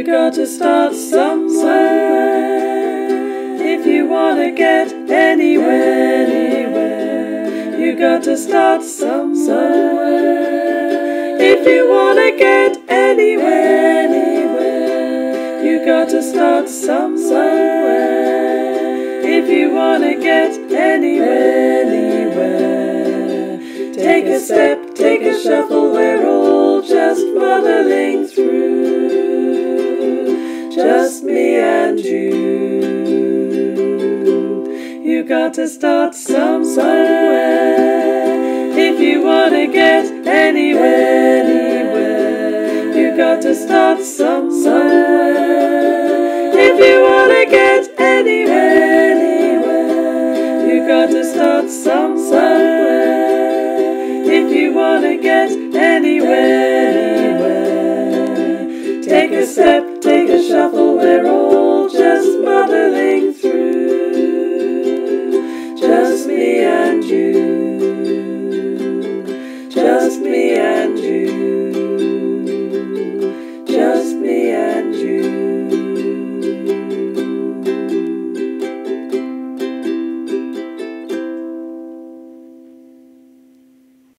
You got to start somewhere. If you wanna get anywhere, anywhere, you got to start somewhere. If you wanna get anywhere, anywhere, you got to start somewhere. If you wanna get anywhere, anywhere, take a step, take a shuffle, we're all just muddling through. Just me and you. You got to start somewhere. If you wanna get anywhere, you got to start somewhere. If you wanna get anywhere, you got to start somewhere. If you wanna get anywhere, take a step, take a shuffle, we're all just muddling through. Just me and you. Just me and you.